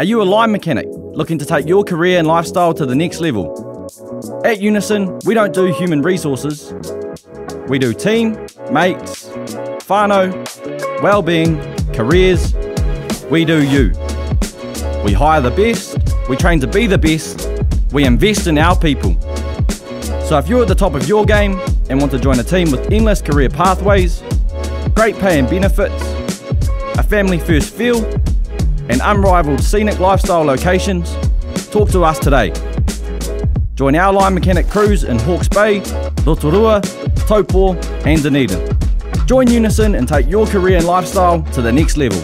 Are you a line mechanic looking to take your career and lifestyle to the next level? At Unison, we don't do human resources. We do team, mates, whānau, well-being, careers. We do you. We hire the best, we train to be the best, we invest in our people. So if you're at the top of your game and want to join a team with endless career pathways, great pay and benefits, a family first feel, and unrivaled scenic lifestyle locations, talk to us today. Join our line mechanic crews in Hawke's Bay, Rotorua, Taupo, and Dunedin. Join Unison and take your career and lifestyle to the next level.